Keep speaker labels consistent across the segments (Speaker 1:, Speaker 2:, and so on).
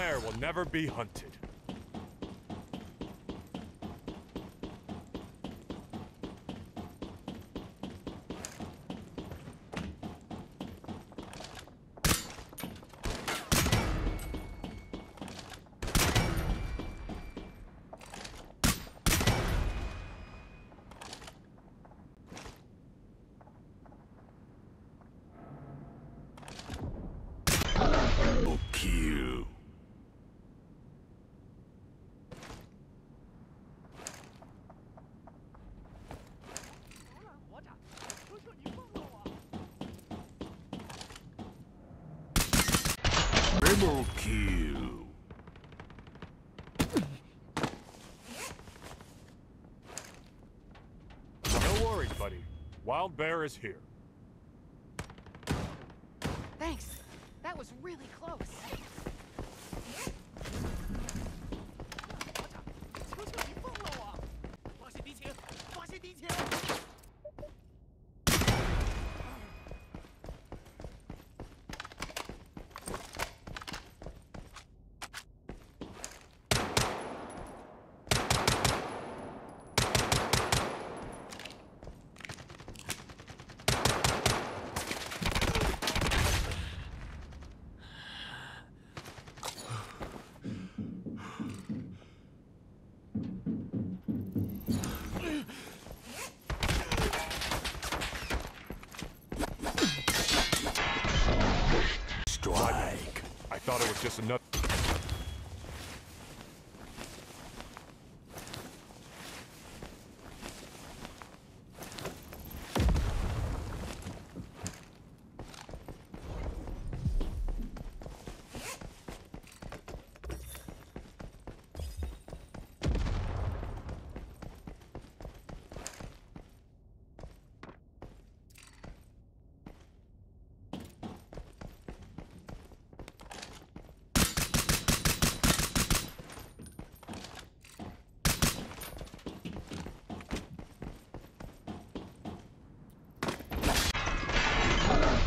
Speaker 1: bear will never be hunted.
Speaker 2: Double kill. Triple kill.
Speaker 1: No worries, buddy. Wild bear is here.
Speaker 3: Thanks. That was really close.
Speaker 2: Strike.
Speaker 1: I thought it was just another.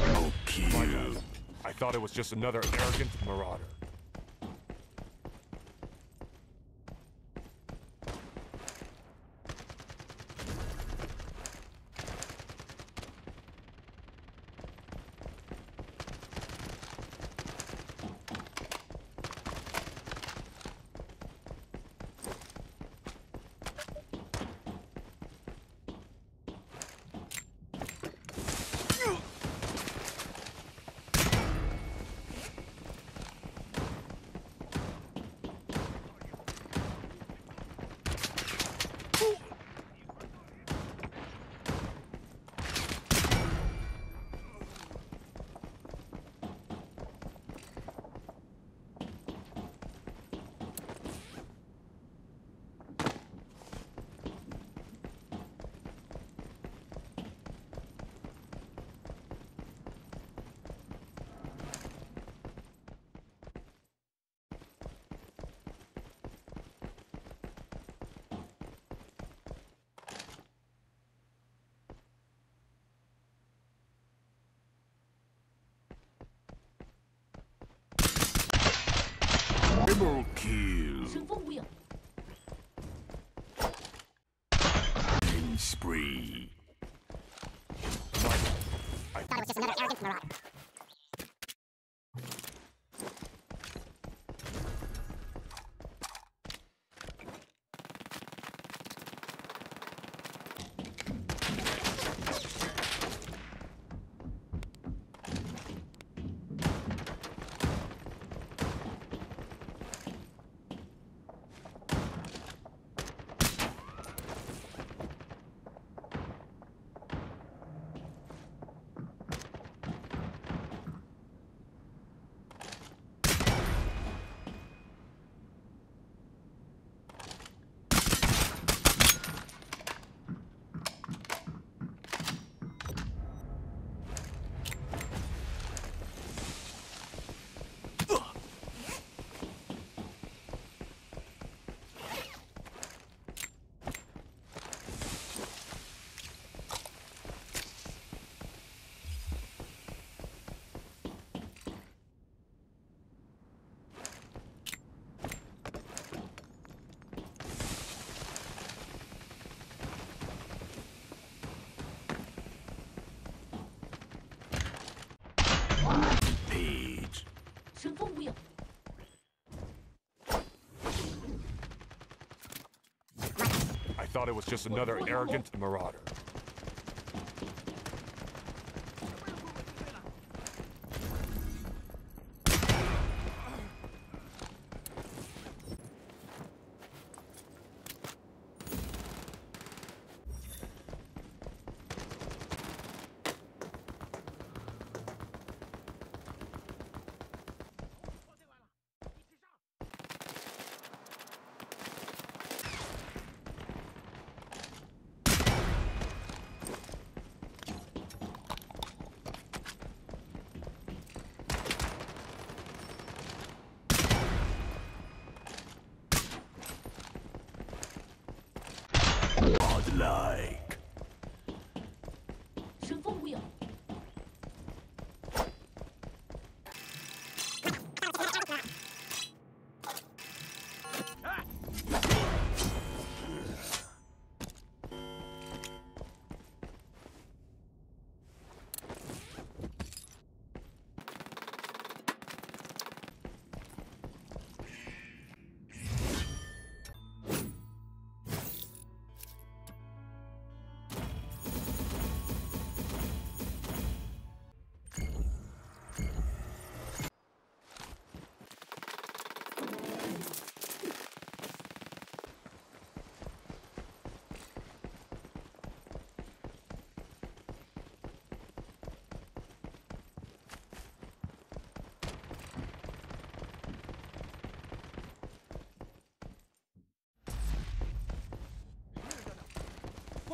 Speaker 2: Double
Speaker 1: My
Speaker 2: kill.
Speaker 1: bad. I thought it was just another arrogant marauder.
Speaker 2: Triple kill. Killing spree.
Speaker 4: Thought it was just another arrogant
Speaker 1: thought it was just another arrogant marauder.
Speaker 2: Godlike.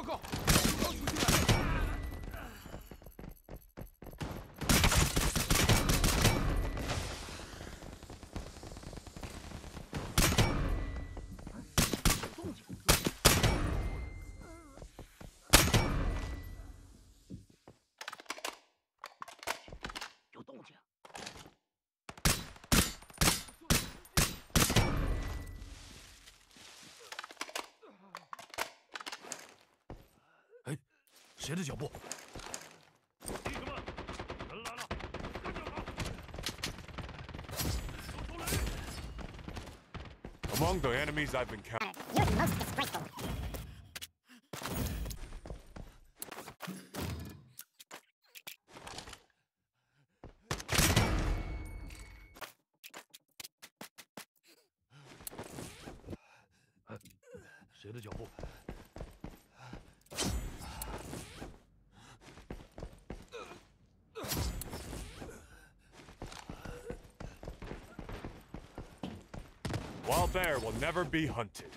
Speaker 5: こ
Speaker 2: う。谁的脚步？
Speaker 4: 弟兄们，人来了，跟着他
Speaker 1: ！Among the enemies I've encountered, will never be hunted.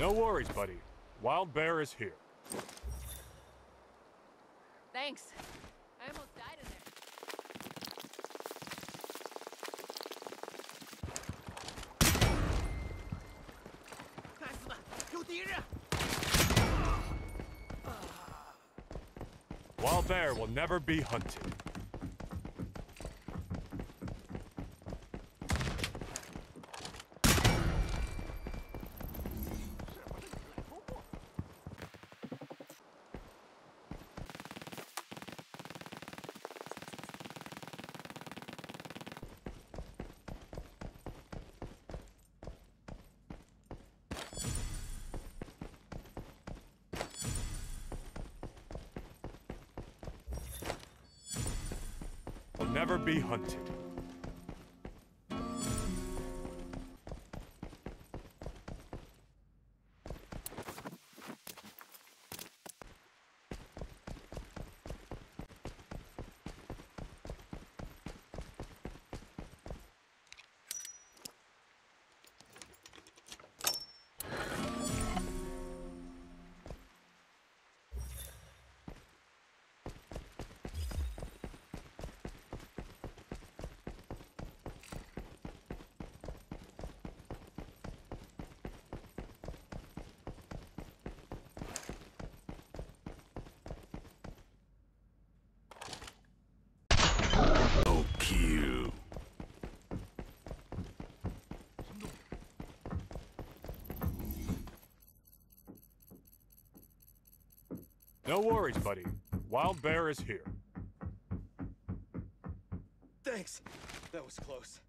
Speaker 1: No worries, buddy. Wild Bear is here.
Speaker 3: Thanks. I almost died in there.
Speaker 1: Wild Bear will never be hunted. Never be hunted.
Speaker 6: No
Speaker 1: worries, buddy. Wild bear is here.
Speaker 4: Thanks. That was close.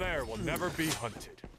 Speaker 1: Bear will never be hunted.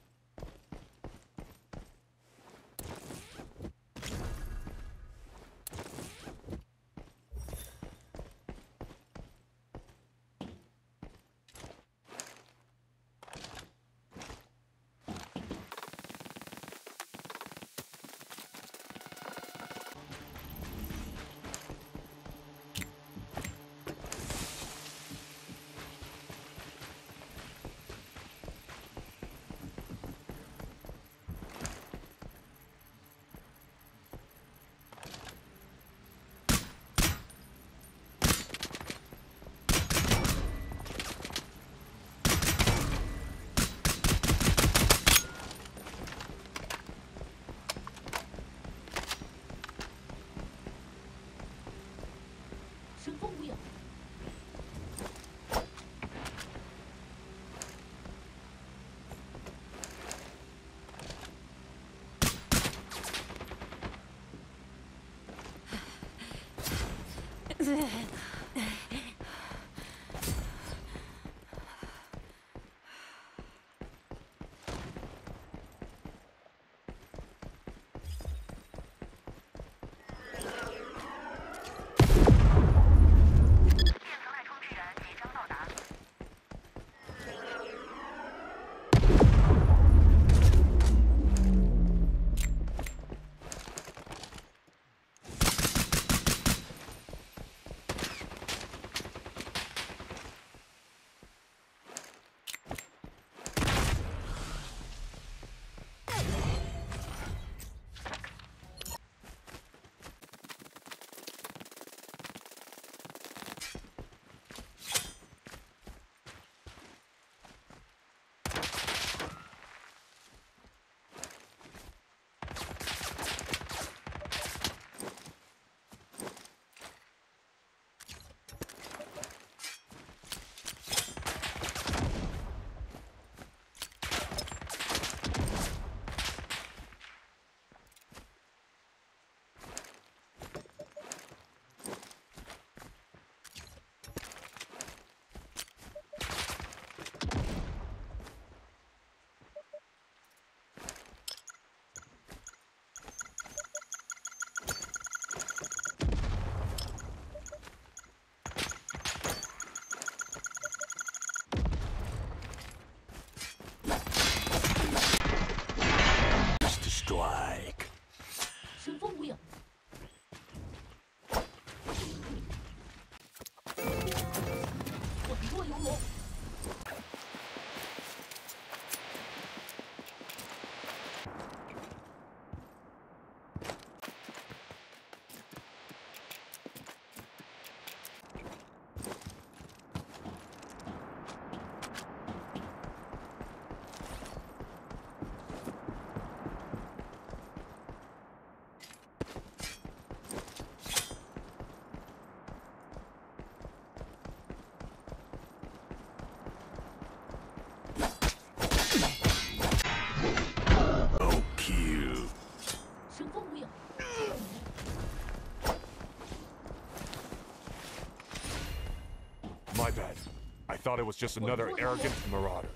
Speaker 1: Thought it was just another arrogant marauder.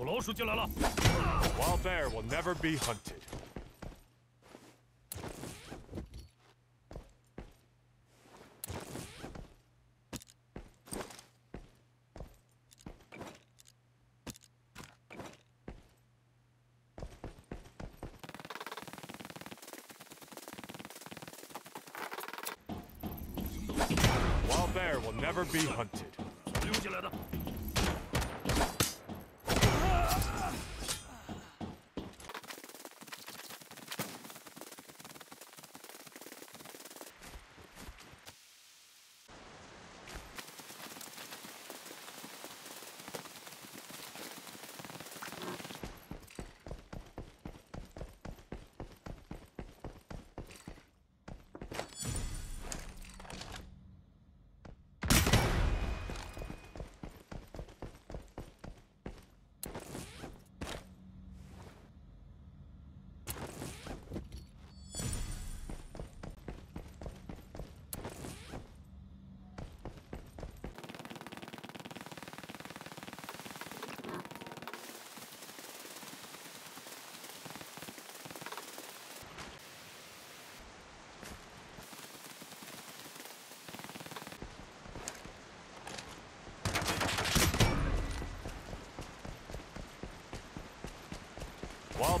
Speaker 4: 有老鼠进来了！
Speaker 1: Wild bear will never be hunted. Wild bear will never be hunted.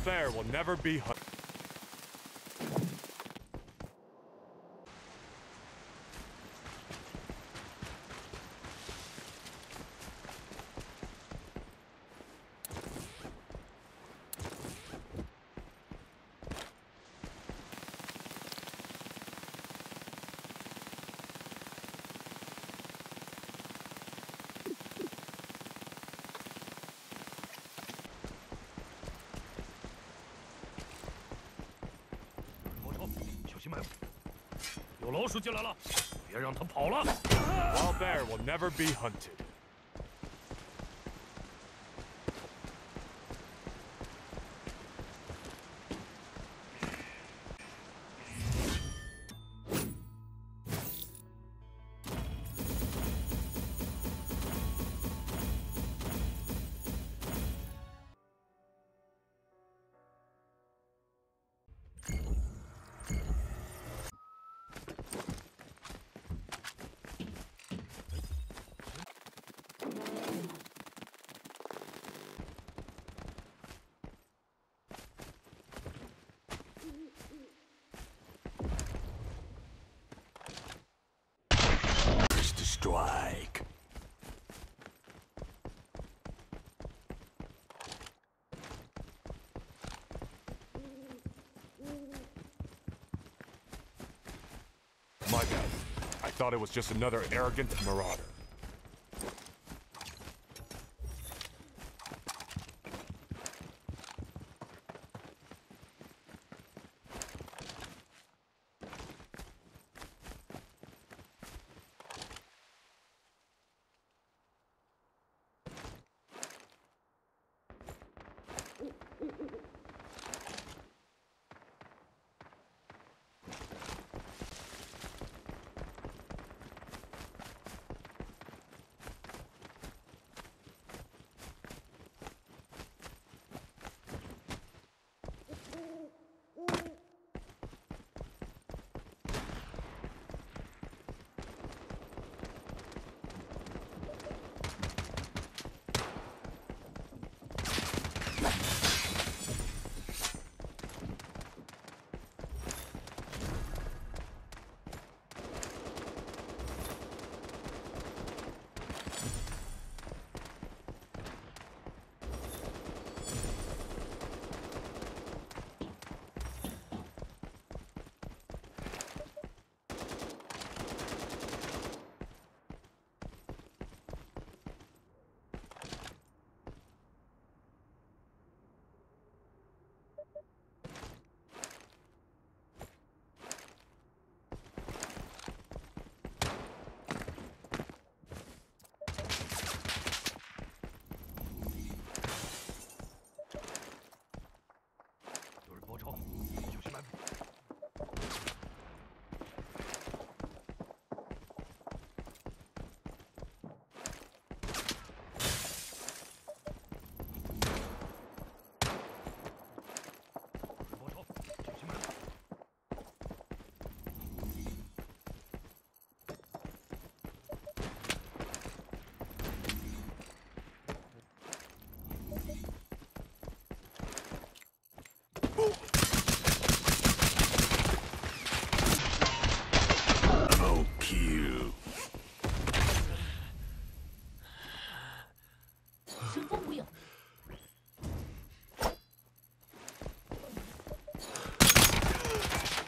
Speaker 1: Bear will never be
Speaker 4: 小心埋伏！有老鼠进来了，别让它跑了
Speaker 1: ！Wild bear will never be hunted. Thought it was just another arrogant marauder.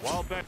Speaker 1: Wild
Speaker 4: back.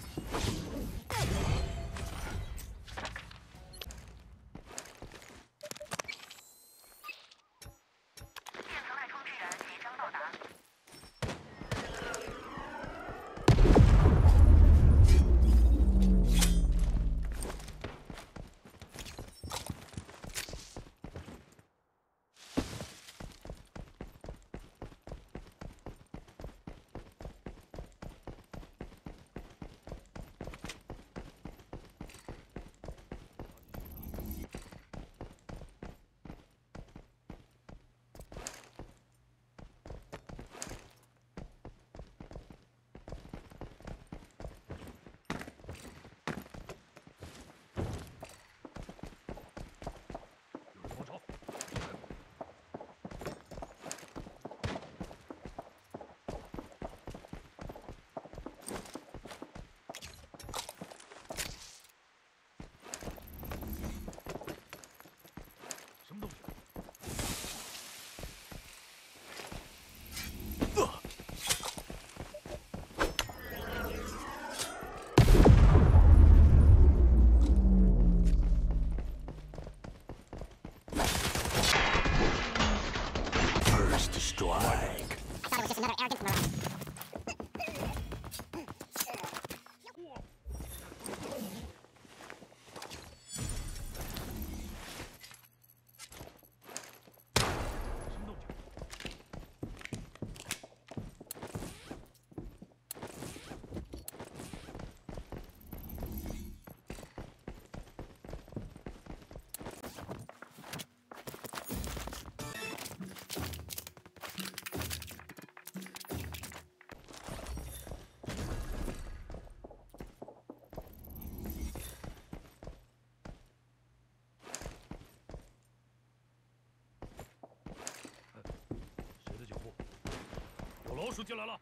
Speaker 4: 书记来了。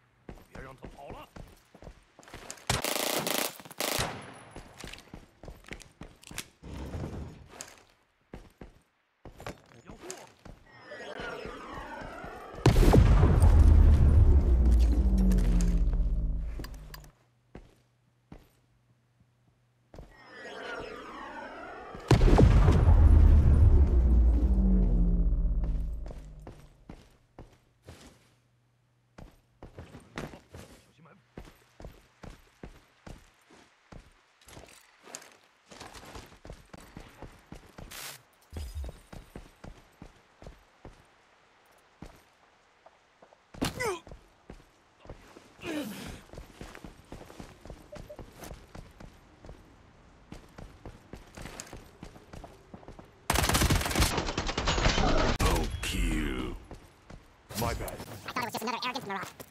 Speaker 4: another arrogance
Speaker 2: in.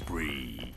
Speaker 2: spree.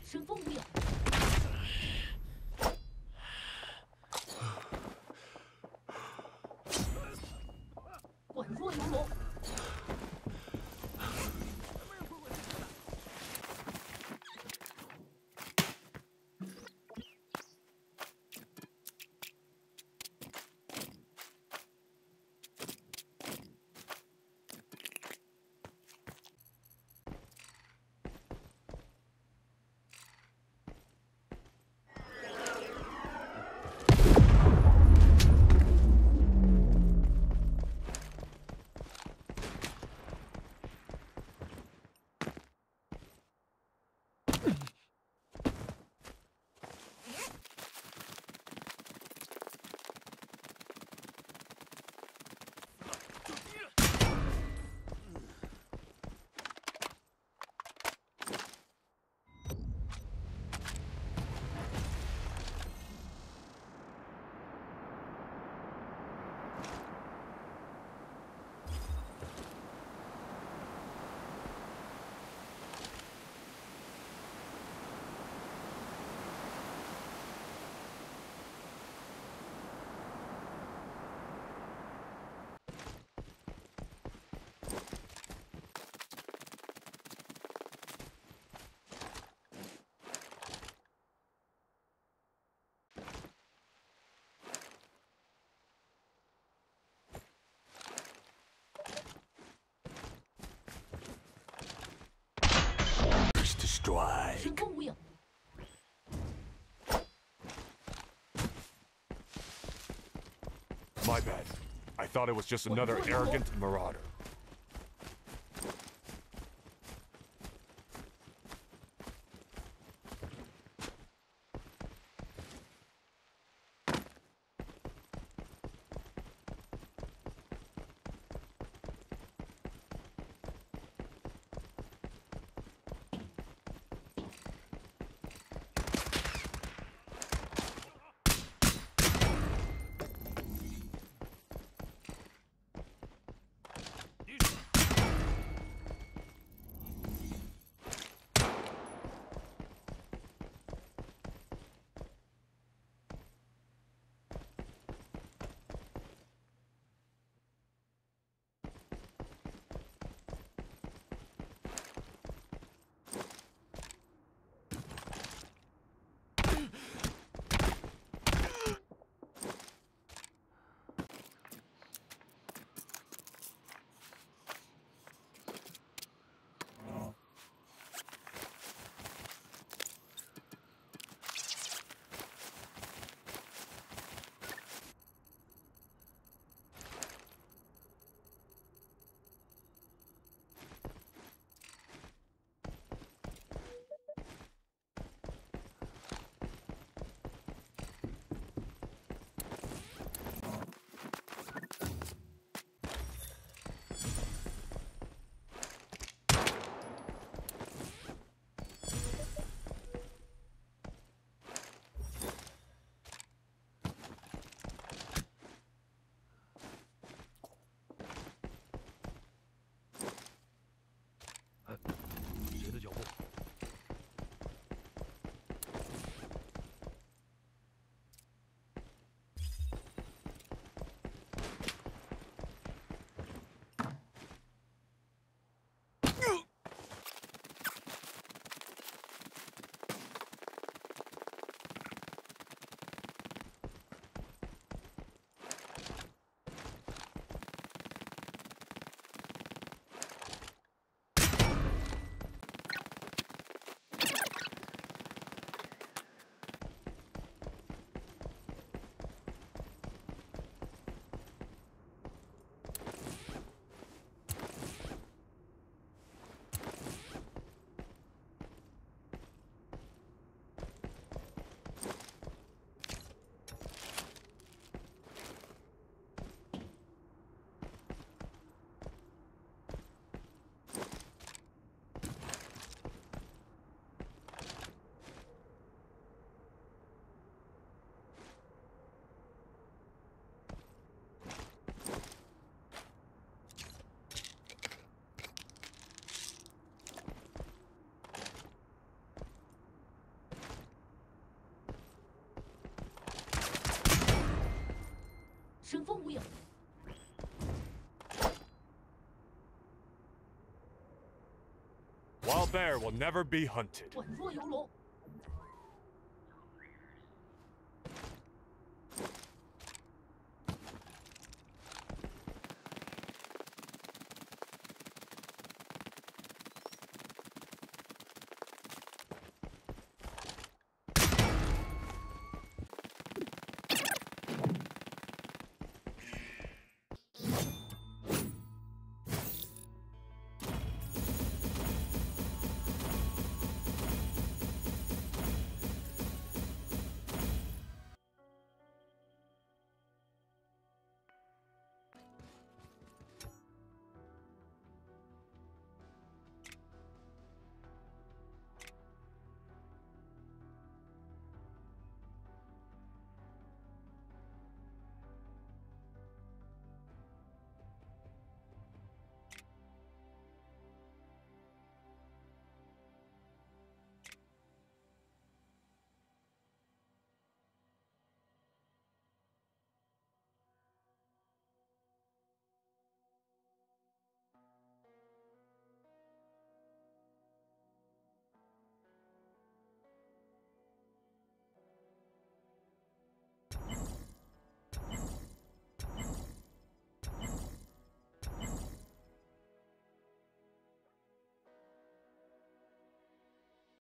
Speaker 1: My bad.
Speaker 7: I thought it was just another arrogant
Speaker 1: marauder.
Speaker 5: 生风无影，
Speaker 1: Wild bear will never be hunted.
Speaker 5: 稳若游龙。